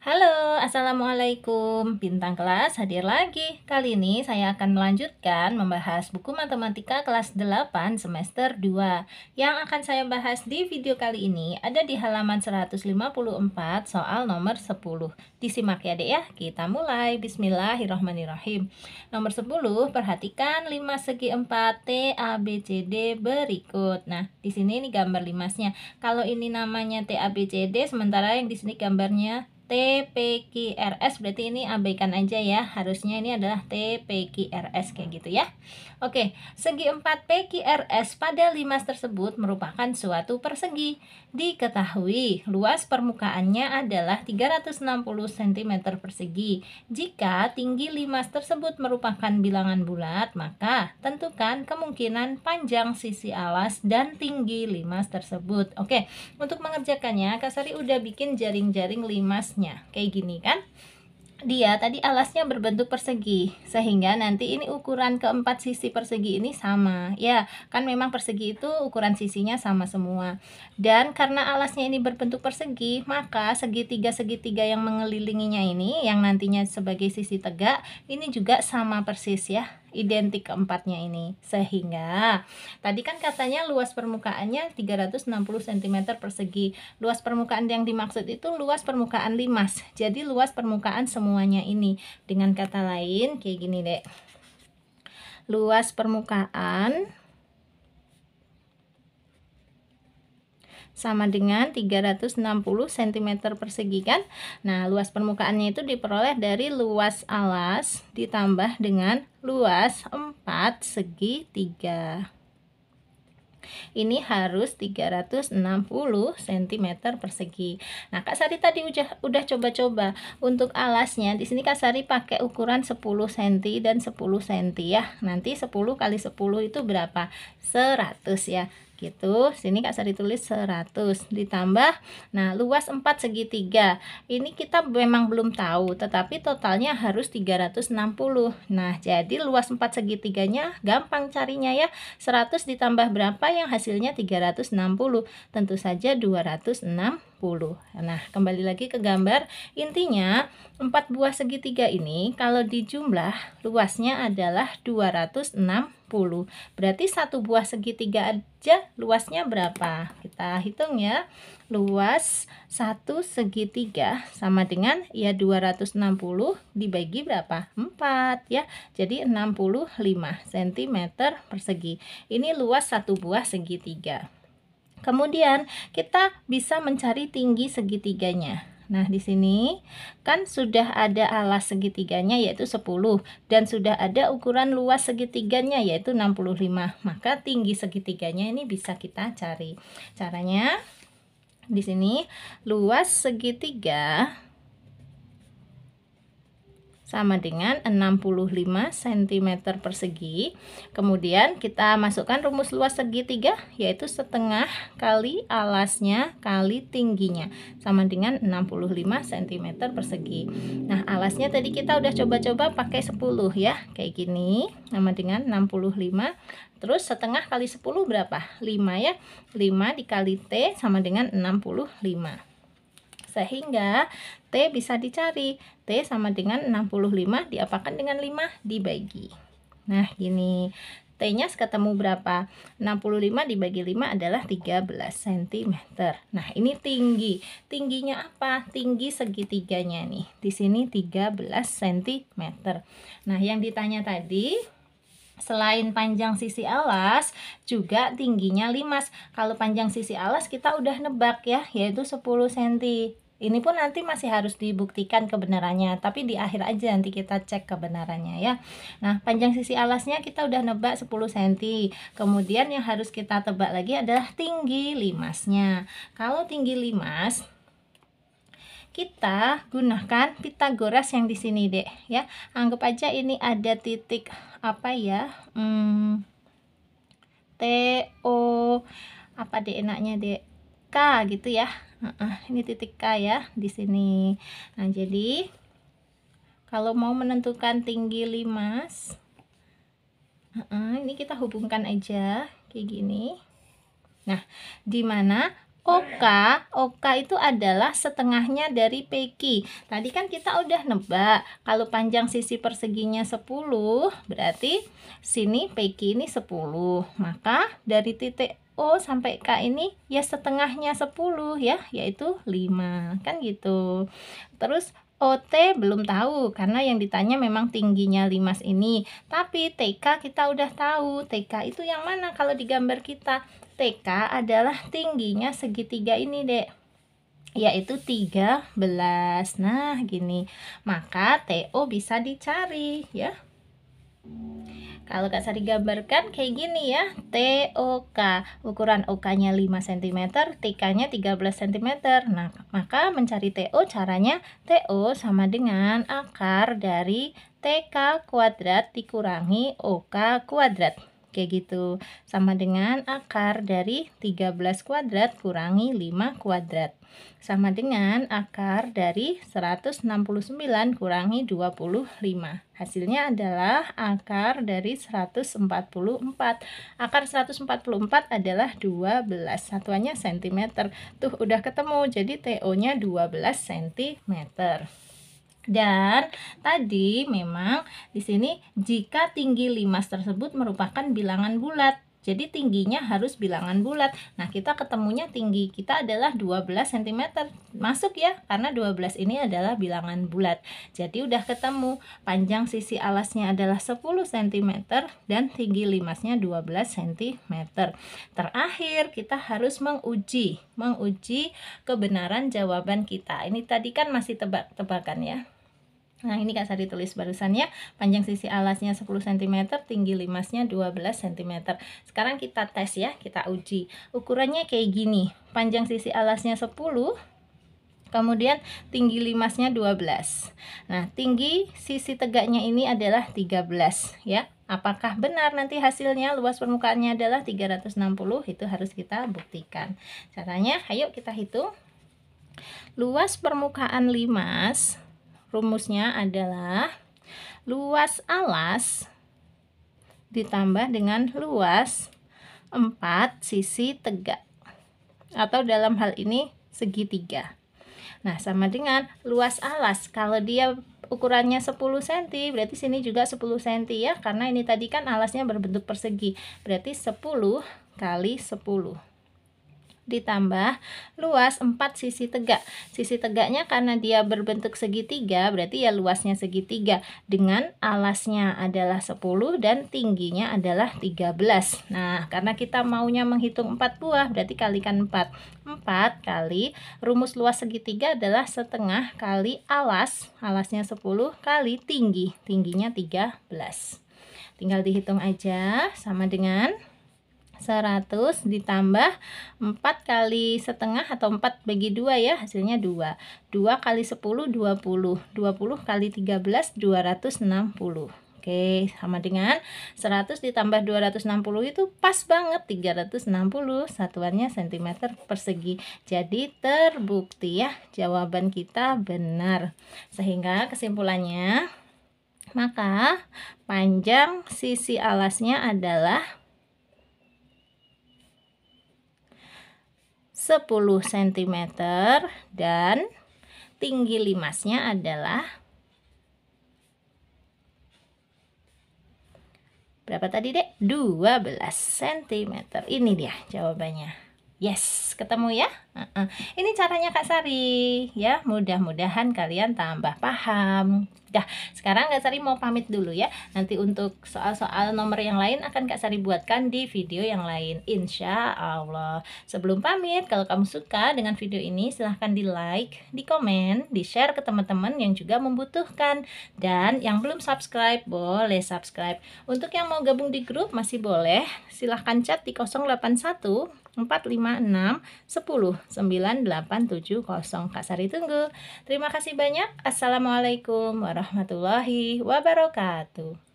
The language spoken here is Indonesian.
Halo, Assalamualaikum. Bintang kelas hadir lagi. Kali ini saya akan melanjutkan membahas buku matematika kelas 8 semester 2 Yang akan saya bahas di video kali ini ada di halaman 154 soal nomor 10 Disimak ya dek ya, kita mulai. Bismillahirrahmanirrahim. Nomor 10, perhatikan 5 segi 4 T, A, B, C, D berikut. Nah, di sini ini gambar limasnya. Kalau ini namanya T, A, B, C, D Sementara yang di sini gambarnya TPQRS berarti ini abaikan aja ya. Harusnya ini adalah TPQRS kayak gitu ya. Oke segi 4 PQRS pada limas tersebut merupakan suatu persegi. Diketahui luas permukaannya adalah 360 cm persegi. Jika tinggi limas tersebut merupakan bilangan bulat maka tentukan kemungkinan panjang sisi alas dan tinggi limas tersebut. Oke untuk mengerjakannya Kasari udah bikin jaring-jaring limas alasnya. Kayak gini kan? Dia tadi alasnya berbentuk persegi sehingga nanti ini ukuran keempat sisi persegi ini sama. Ya kan memang persegi itu ukuran sisinya sama semua. Dan karena alasnya ini berbentuk persegi maka segitiga segitiga yang mengelilinginya ini yang nantinya sebagai sisi tegak ini juga sama persis ya identik keempatnya ini. Sehingga tadi kan katanya luas permukaannya 360 cm persegi. Luas permukaan yang dimaksud itu luas permukaan limas. Jadi luas permukaan semuanya ini. Dengan kata lain kayak gini dek. Luas permukaan sama dengan 360 cm persegi kan nah luas permukaannya itu diperoleh dari luas alas ditambah dengan luas 4 segi 3 ini harus 360 cm persegi. Nah, Kak Sari tadi udah coba-coba untuk alasnya. Di sini Kak Sari pakai ukuran 10 cm dan 10 cm ya. Nanti 10 kali 10 itu berapa? 100 ya gitu. Sini Kak Sari tulis 100 ditambah nah luas 4 segitiga. Ini kita memang belum tahu tetapi totalnya harus 360 nah jadi luas 4 segitiganya gampang carinya ya. 100 ditambah berapa? Yang hasilnya 360 tentu saja 260 Nah, kembali lagi ke gambar. Intinya, 4 buah segitiga ini kalau dijumlah luasnya adalah 260. Berarti satu buah segitiga aja luasnya berapa? Kita hitung ya. Luas satu segitiga sama dengan ya 260 dibagi berapa? 4 ya. Jadi 65 cm persegi. Ini luas satu buah segitiga. Kemudian kita bisa mencari tinggi segitiganya. Nah, di sini kan sudah ada alas segitiganya yaitu 10 dan sudah ada ukuran luas segitiganya yaitu 65. Maka tinggi segitiganya ini bisa kita cari. Caranya di sini luas segitiga sama dengan 65 cm persegi. Kemudian kita masukkan rumus luas segitiga yaitu setengah kali alasnya kali tingginya sama dengan 65 cm persegi. Nah alasnya tadi kita udah coba-coba pakai 10 ya kayak gini sama dengan 65 terus setengah kali 10 berapa? 5 ya 5 dikali T sama dengan 65 sehingga T bisa dicari. T sama dengan 65 diapakan dengan 5 dibagi. Nah, gini. T-nya ketemu berapa? 65 dibagi 5 adalah 13 cm. Nah, ini tinggi. Tingginya apa? Tinggi segitiganya nih. Di sini 13 cm. Nah, yang ditanya tadi Selain panjang sisi alas, juga tingginya limas. Kalau panjang sisi alas kita udah nebak ya, yaitu 10 cm ini pun nanti masih harus dibuktikan kebenarannya tapi di akhir aja nanti kita cek kebenarannya ya. Nah panjang sisi alasnya kita udah nebak 10 cm kemudian yang harus kita tebak lagi adalah tinggi limasnya. Kalau tinggi limas kita gunakan Pitagoras yang di sini dek ya anggap aja ini ada titik apa ya hmm, T apa dek enaknya dek K gitu ya Nah, ini titik K ya di sini. Nah, jadi kalau mau menentukan tinggi limas, uh, ini kita hubungkan aja kayak gini. Nah, di mana OK, OK itu adalah setengahnya dari PQ. Tadi kan kita udah nebak, kalau panjang sisi perseginya 10, berarti sini PQ ini 10. Maka dari titik O sampai K ini ya setengahnya 10 ya, yaitu 5. Kan gitu. Terus OT belum tahu karena yang ditanya memang tingginya limas ini. Tapi TK kita udah tahu. TK itu yang mana kalau digambar kita? TK adalah tingginya segitiga ini, Dek. Yaitu 13. Nah, gini. Maka TO bisa dicari, ya. Kalau Kak Sari gambarkan kayak gini ya, TOK. Ukuran OK-nya 5 cm, TK-nya 13 cm. Nah, maka mencari TO caranya TO sama dengan akar dari TK kuadrat dikurangi OK kuadrat kayak gitu. Sama dengan akar dari 13 kuadrat kurangi 5 kuadrat. Sama dengan akar dari 169 kurangi 25 hasilnya adalah akar dari 144 akar 144 adalah 12 satuannya cm tuh udah ketemu. Jadi TO nya 12 cm dan tadi memang di sini jika tinggi limas tersebut merupakan bilangan bulat. Jadi tingginya harus bilangan bulat. Nah, kita ketemunya tinggi kita adalah 12 cm. Masuk ya, karena 12 ini adalah bilangan bulat. Jadi udah ketemu panjang sisi alasnya adalah 10 cm dan tinggi limasnya 12 cm. Terakhir, kita harus menguji, menguji kebenaran jawaban kita. Ini tadi kan masih tebak-tebakan ya. Nah ini Kak Sari tulis barusan ya Panjang sisi alasnya 10 cm Tinggi limasnya 12 cm Sekarang kita tes ya Kita uji. Ukurannya kayak gini. Panjang sisi alasnya 10 Kemudian tinggi limasnya 12 Nah tinggi sisi tegaknya ini adalah 13 ya. Apakah benar nanti hasilnya? Luas permukaannya adalah 360 Itu harus kita buktikan. Caranya ayo kita hitung. Luas permukaan limas rumusnya adalah luas alas ditambah dengan luas 4 sisi tegak atau dalam hal ini segitiga. Nah, sama dengan luas alas. Kalau dia ukurannya 10 cm, berarti sini juga 10 cm ya, karena ini tadi kan alasnya berbentuk persegi. Berarti 10 kali 10 ditambah luas 4 sisi tegak. Sisi tegaknya karena dia berbentuk segitiga, berarti ya luasnya segitiga. Dengan alasnya adalah 10 dan tingginya adalah 13. Nah, karena kita maunya menghitung 4 buah, berarti kalikan 4. 4 kali rumus luas segitiga adalah setengah kali alas. Alasnya 10 kali tinggi. Tingginya 13. Tinggal dihitung aja sama dengan 100 ditambah 4 kali setengah atau 4 bagi 2 ya hasilnya 2 2 kali 10 20 20 kali 13 260 Oke, sama dengan 100 ditambah 260 itu pas banget 360 satuannya cm persegi. Jadi terbukti ya jawaban kita benar. Sehingga kesimpulannya maka panjang sisi alasnya adalah 10 cm dan tinggi limasnya adalah berapa tadi dek? 12 cm ini dia jawabannya yes ketemu ya ini caranya Kak Sari ya mudah-mudahan kalian tambah paham Dah, sekarang Kak Sari mau pamit dulu ya. Nanti untuk soal-soal nomor yang lain akan Kak Sari buatkan di video yang lain. Insya Allah. Sebelum pamit, kalau kamu suka dengan video ini, silahkan di like, di komen, di share ke teman-teman yang juga membutuhkan. Dan yang belum subscribe, boleh subscribe. Untuk yang mau gabung di grup, masih boleh. Silahkan chat di 081 456 10 9870 Kak Sari tunggu. Terima kasih banyak. Assalamualaikum warahmatullahi wabarakatuh